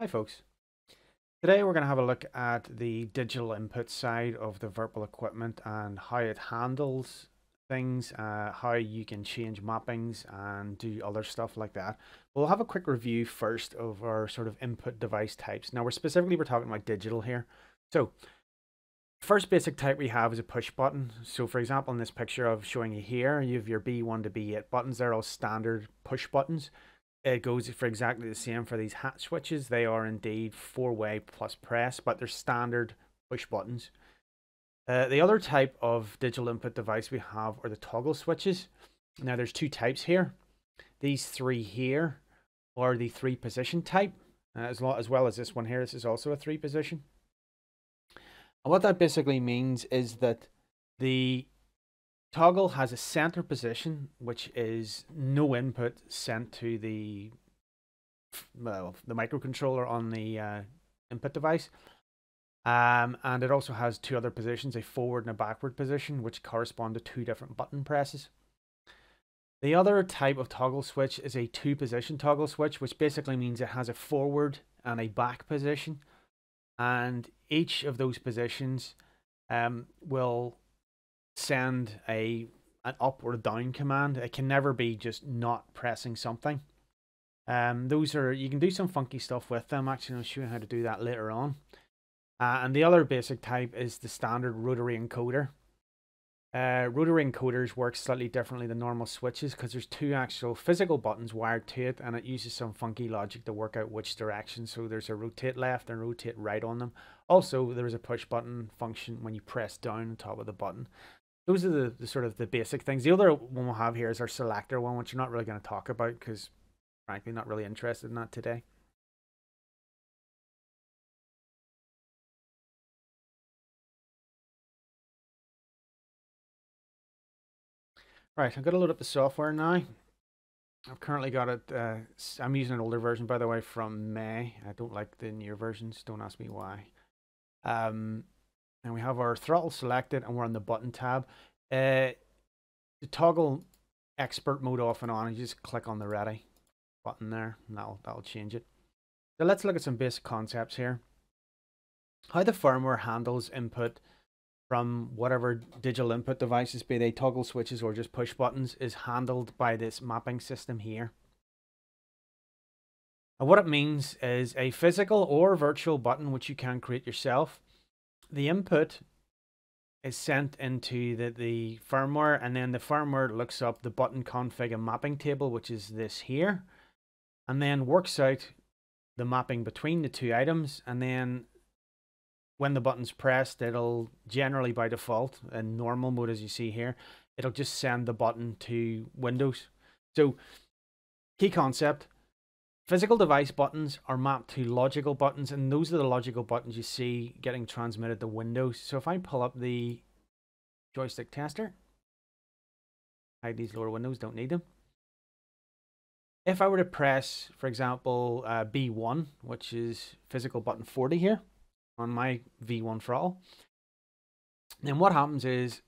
Hi folks. Today we're going to have a look at the digital input side of the Virpil equipment and how it handles things, uh, how you can change mappings and do other stuff like that. We'll have a quick review first of our sort of input device types. Now we're specifically we're talking about digital here. So first basic type we have is a push button. So for example in this picture of showing you here, you have your B1 to B8 buttons. They're all standard push buttons it goes for exactly the same for these hat switches. They are indeed four-way plus press, but they're standard push buttons. Uh, the other type of digital input device we have are the toggle switches. Now there's two types here. These three here are the three position type, uh, as, as well as this one here. This is also a three position. And what that basically means is that the Toggle has a center position, which is no input sent to the well, the microcontroller on the uh, input device. Um, and it also has two other positions, a forward and a backward position, which correspond to two different button presses. The other type of toggle switch is a two position toggle switch, which basically means it has a forward and a back position. And each of those positions um, will send a an up or down command. It can never be just not pressing something. Um, those are you can do some funky stuff with them. Actually, I'll show you how to do that later on. Uh, and the other basic type is the standard rotary encoder. Uh, rotary encoders work slightly differently than normal switches because there's two actual physical buttons wired to it and it uses some funky logic to work out which direction. So there's a rotate left and rotate right on them. Also, there's a push button function when you press down on top of the button those are the, the, sort of the basic things. The other one we'll have here is our selector one, which you're not really going to talk about because, frankly, not really interested in that today. Right, I'm going to load up the software now. I've currently got it. Uh, I'm using an older version, by the way, from May. I don't like the newer versions. Don't ask me why. Um, and we have our throttle selected and we're on the button tab. Uh, to toggle expert mode off and on, you just click on the ready button there and that'll, that'll change it. So let's look at some basic concepts here. How the firmware handles input from whatever digital input devices, be they toggle switches or just push buttons, is handled by this mapping system here. And what it means is a physical or virtual button which you can create yourself the input is sent into the, the firmware and then the firmware looks up the button config and mapping table which is this here and then works out the mapping between the two items and then when the button's pressed it'll generally by default in normal mode as you see here it'll just send the button to Windows. So key concept Physical device buttons are mapped to logical buttons, and those are the logical buttons you see getting transmitted to Windows. So if I pull up the joystick tester, hide these lower windows, don't need them. If I were to press, for example, uh, B1, which is physical button 40 here on my V1 throttle, then what happens is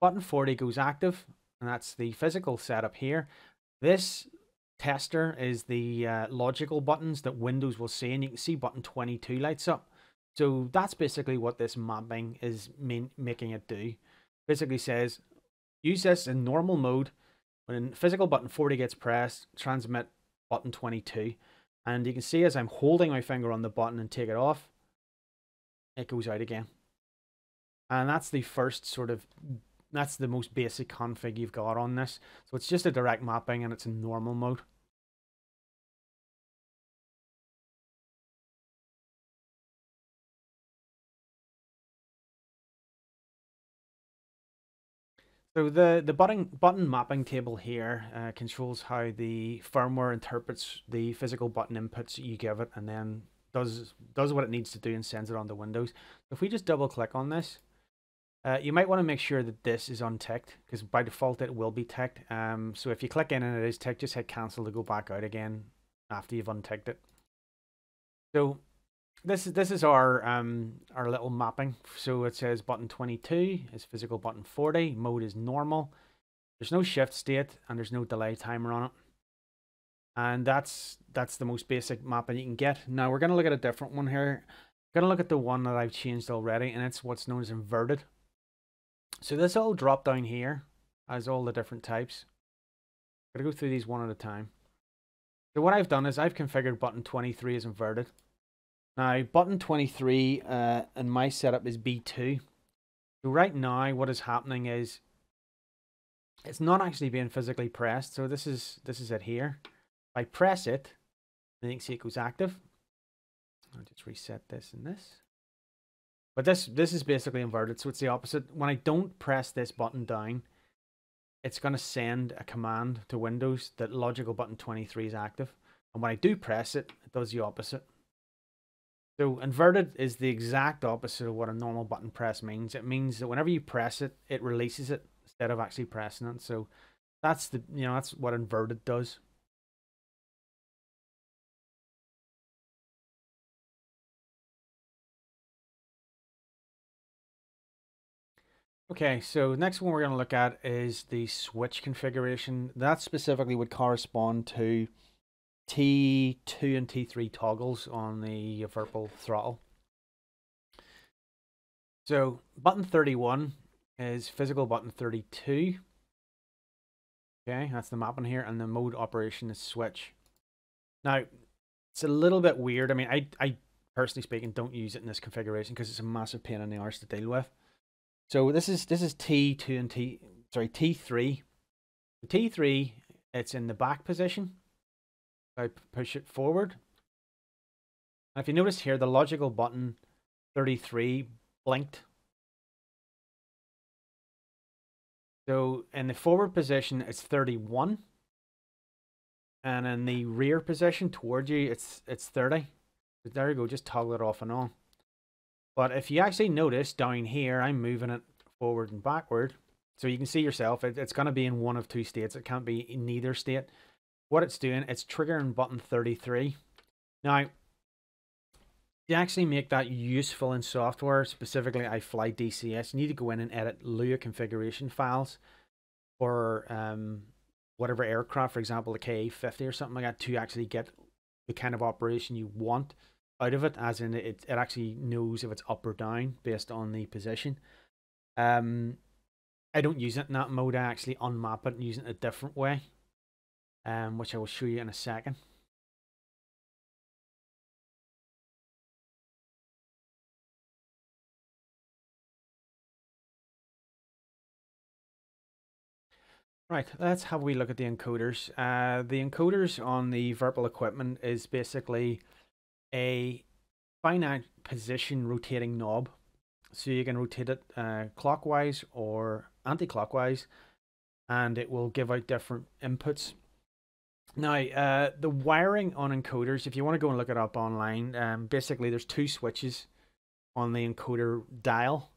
button 40 goes active, and that's the physical setup here. This tester is the uh, logical buttons that Windows will see, and you can see button 22 lights up. So that's basically what this mapping is making it do. Basically says, use this in normal mode. When physical button 40 gets pressed, transmit button 22. And you can see as I'm holding my finger on the button and take it off, it goes out again. And that's the first sort of that's the most basic config you've got on this. So it's just a direct mapping and it's in normal mode. So the, the button, button mapping table here uh, controls how the firmware interprets the physical button inputs you give it and then does does what it needs to do and sends it on to Windows. If we just double click on this, uh, you might want to make sure that this is unticked because by default it will be ticked. Um, so if you click in and it is ticked, just hit cancel to go back out again after you've unticked it. So this is this is our um our little mapping. So it says button 22 is physical button 40, mode is normal. There's no shift state and there's no delay timer on it. And that's that's the most basic mapping you can get. Now we're going to look at a different one here. Going to look at the one that I've changed already, and it's what's known as inverted. So this all drop down here as all the different types. I'm going to go through these one at a time. So what I've done is I've configured button 23 as inverted. Now button 23 uh, in my setup is B2. So right now what is happening is it's not actually being physically pressed. So this is this is it here. If I press it, then you can see it goes active. I'll just reset this and this. But this this is basically inverted, so it's the opposite. When I don't press this button down, it's going to send a command to Windows that logical button 23 is active. And when I do press it, it does the opposite. So inverted is the exact opposite of what a normal button press means. It means that whenever you press it, it releases it instead of actually pressing it. So that's the you know that's what inverted does. Okay, so next one we're going to look at is the switch configuration. That specifically would correspond to T2 and T3 toggles on the Virpil throttle. So button 31 is physical button 32. Okay, that's the mapping here, and the mode operation is switch. Now, it's a little bit weird. I mean, I, I personally speaking don't use it in this configuration because it's a massive pain in the arse to deal with. So this is this is T2 and T sorry T3. T3 it's in the back position. I push it forward. And if you notice here, the logical button 33 blinked. So in the forward position, it's 31. And in the rear position towards you, it's it's 30. But there you go, just toggle it off and on. But if you actually notice down here, I'm moving it forward and backward. So you can see yourself, it, it's going to be in one of two states. It can't be in neither state. What it's doing, it's triggering button 33. Now, to actually make that useful in software, specifically iFlight DCS, you need to go in and edit Lua configuration files for um, whatever aircraft, for example, the KA-50 or something like that, to actually get the kind of operation you want out of it, as in it, it actually knows if it's up or down based on the position. Um, I don't use it in that mode. I actually unmap it and use it a different way, um, which I will show you in a second. Right, let's have a wee look at the encoders. Uh, the encoders on the Virpil equipment is basically a finite position rotating knob. So you can rotate it uh, clockwise or anti-clockwise and it will give out different inputs. Now, uh, the wiring on encoders, if you want to go and look it up online, um, basically there's two switches on the encoder dial,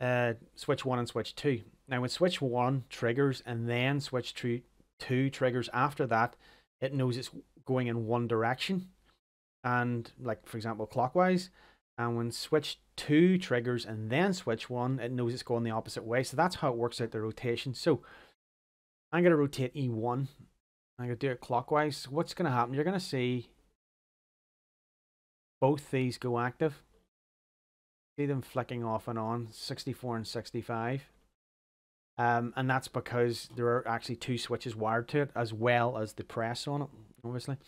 uh, switch 1 and switch 2. Now, when switch 1 triggers and then switch 2, two triggers after that, it knows it's going in one direction and like for example clockwise and when switch 2 triggers and then switch 1 it knows it's going the opposite way. So that's how it works out the rotation. So I'm going to rotate E1 I'm going to do it clockwise. What's going to happen? You're going to see both these go active. See them flicking off and on 64 and 65 um, and that's because there are actually two switches wired to it as well as the press on it obviously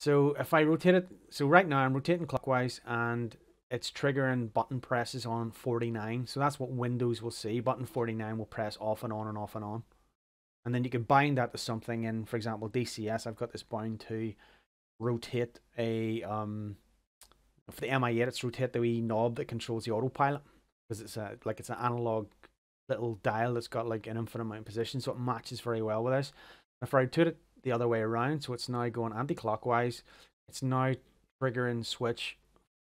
so if I rotate it, so right now I'm rotating clockwise and it's triggering button presses on 49. So that's what Windows will see. Button 49 will press off and on and off and on. And then you can bind that to something in, for example, DCS. I've got this bound to rotate a, um, for the MI8, it's rotate the wee knob that controls the autopilot. Because it's a, like it's an analog little dial that's got like an infinite amount of positions. So it matches very well with this. If I rotate it the other way around. So it's now going anti-clockwise. It's now triggering switch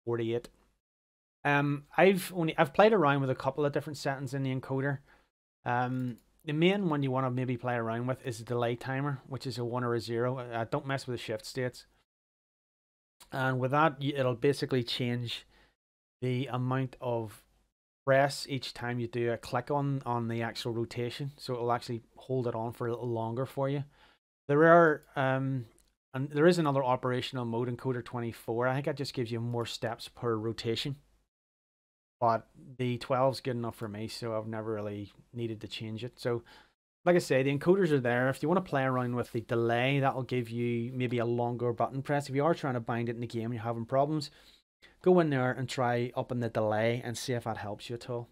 48. Um, I've only I've played around with a couple of different settings in the encoder. Um, the main one you want to maybe play around with is the delay timer, which is a one or a zero. I don't mess with the shift states. And with that, it'll basically change the amount of press each time you do a click on on the actual rotation. So it'll actually hold it on for a little longer for you. There are um, and there is another operational mode encoder 24. I think that just gives you more steps per rotation. But the 12 is good enough for me, so I've never really needed to change it. So, like I say, the encoders are there. If you want to play around with the delay, that'll give you maybe a longer button press. If you are trying to bind it in the game and you're having problems, go in there and try upping the delay and see if that helps you at all.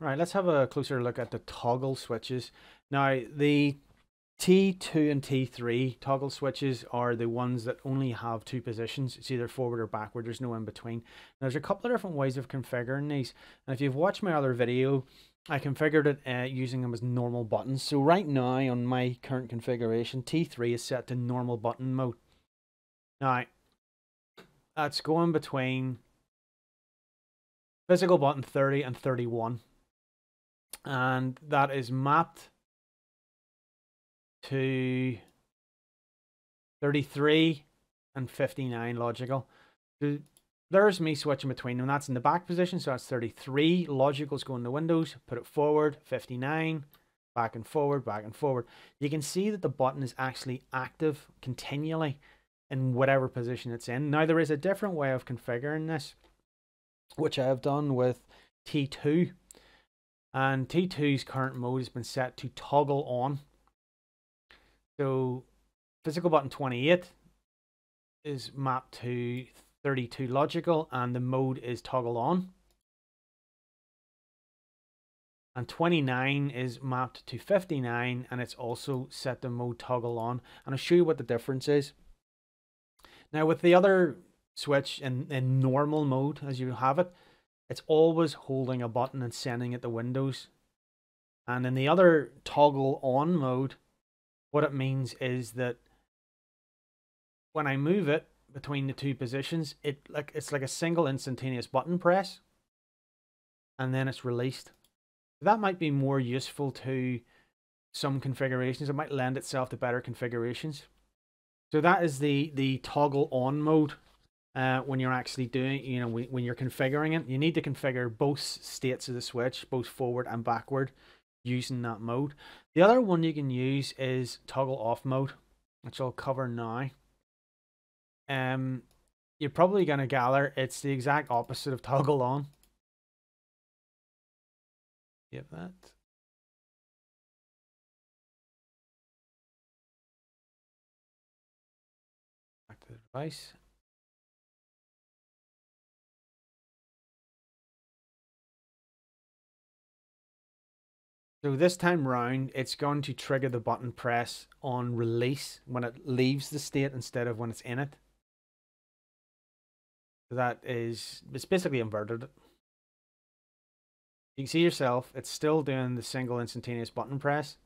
Right, let's have a closer look at the toggle switches. Now, the T2 and T3 toggle switches are the ones that only have two positions. It's either forward or backward. There's no in between. There's a couple of different ways of configuring these. And if you've watched my other video, I configured it uh, using them as normal buttons. So right now on my current configuration, T3 is set to normal button mode. Now, that's going between physical button 30 and 31. And that is mapped to 33 and 59 logical. There's me switching between them. That's in the back position, so that's 33. Logical's going to Windows, put it forward, 59, back and forward, back and forward. You can see that the button is actually active continually in whatever position it's in. Now, there is a different way of configuring this, which I have done with T2. And T2's current mode has been set to toggle on so physical button 28 is mapped to 32 logical and the mode is toggle on. And 29 is mapped to 59 and it's also set the mode toggle on. And I'll show you what the difference is. Now with the other switch in, in normal mode as you have it, it's always holding a button and sending it to Windows. And in the other toggle on mode, what it means is that when I move it between the two positions, it like it's like a single instantaneous button press, and then it's released. That might be more useful to some configurations. It might lend itself to better configurations. So that is the the toggle on mode. Uh, when you're actually doing, you know, when you're configuring it, you need to configure both states of the switch, both forward and backward, using that mode. The other one you can use is toggle off mode, which I'll cover now. Um, you're probably going to gather it's the exact opposite of toggle on. Give that. Back to the device. So this time round, it's going to trigger the button press on release when it leaves the state instead of when it's in it. So that is, it's basically inverted. You can see yourself, it's still doing the single instantaneous button press,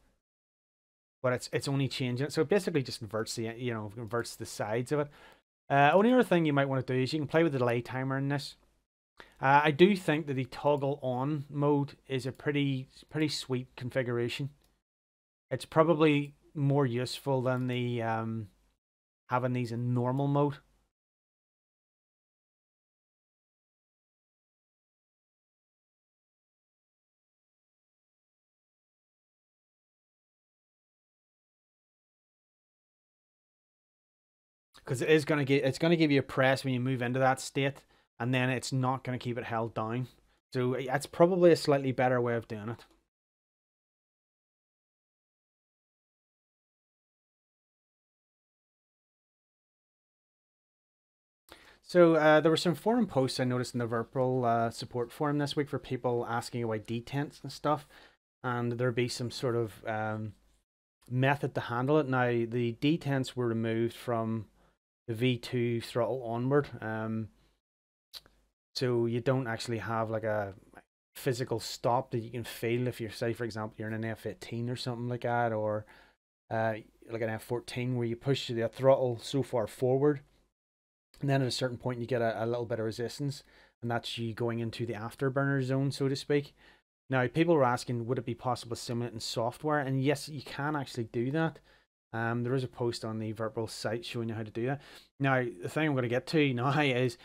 but it's it's only changing it. So it basically just inverts the, you know, inverts the sides of it. Uh, only other thing you might want to do is you can play with the delay timer in this. Uh, I do think that the toggle on mode is a pretty pretty sweet configuration. It's probably more useful than the um, having these in normal mode. because it is going to get it's going to give you a press when you move into that state and then it's not going to keep it held down. So that's probably a slightly better way of doing it. So uh, there were some forum posts I noticed in the Virpil uh, support forum this week for people asking about detents and stuff, and there'd be some sort of um, method to handle it. Now the detents were removed from the V2 throttle onward. Um, so you don't actually have like a physical stop that you can feel if you're say for example you're in an F18 or something like that or uh, like an F14 where you push the throttle so far forward and then at a certain point you get a, a little bit of resistance and that's you going into the afterburner zone so to speak. Now people were asking would it be possible to simulate in software? And yes you can actually do that. Um, there is a post on the Virpil site showing you how to do that. Now the thing I'm going to get to now is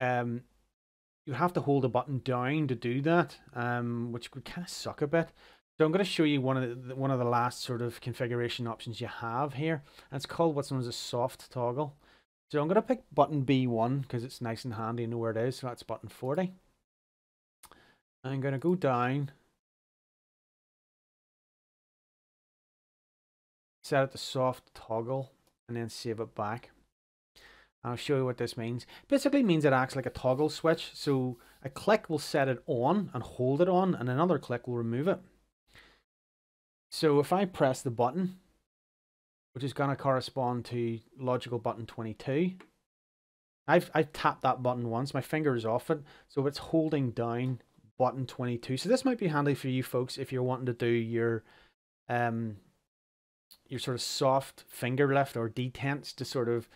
um, you have to hold a button down to do that, um, which would kind of suck a bit. So I'm going to show you one of the, one of the last sort of configuration options you have here. And it's called what's known as a soft toggle. So I'm going to pick button B1 because it's nice and handy and know where it is. So that's button 40. I'm going to go down. Set it to soft toggle and then save it back. I'll show you what this means. Basically means it acts like a toggle switch. So a click will set it on and hold it on and another click will remove it. So if I press the button, which is going to correspond to logical button 22, I've, I've tapped that button once, my finger is off it, so it's holding down button 22. So this might be handy for you folks if you're wanting to do your um your sort of soft finger lift or detents to sort of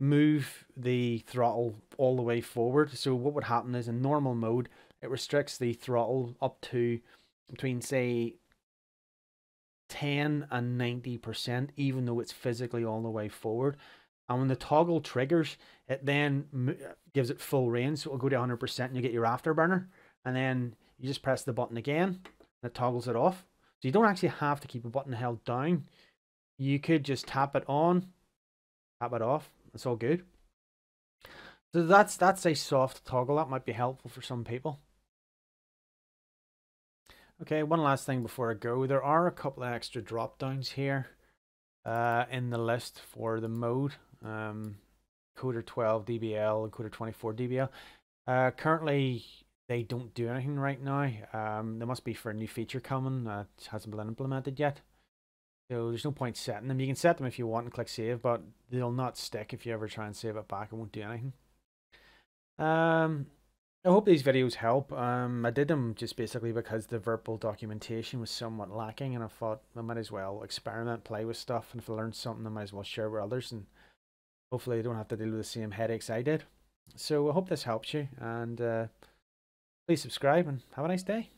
move the throttle all the way forward. So what would happen is in normal mode, it restricts the throttle up to between say 10 and 90%, even though it's physically all the way forward. And when the toggle triggers, it then gives it full range. So it'll go to 100% and you get your afterburner. And then you just press the button again and it toggles it off. So you don't actually have to keep a button held down. You could just tap it on, tap it off. It's all good. So that's that's a soft toggle. That might be helpful for some people. Okay, one last thing before I go. There are a couple of extra drop downs here uh, in the list for the mode. Um, Coder 12 DBL and Coder 24 DBL. Uh, currently, they don't do anything right now. Um, there must be for a new feature coming that hasn't been implemented yet. So there's no point setting them. You can set them if you want and click save, but they'll not stick if you ever try and save it back. It won't do anything. Um, I hope these videos help. Um, I did them just basically because the Virpil documentation was somewhat lacking, and I thought I might as well experiment, play with stuff, and if I learn something, I might as well share with others, and hopefully I don't have to deal with the same headaches I did. So I hope this helps you, and uh, please subscribe and have a nice day.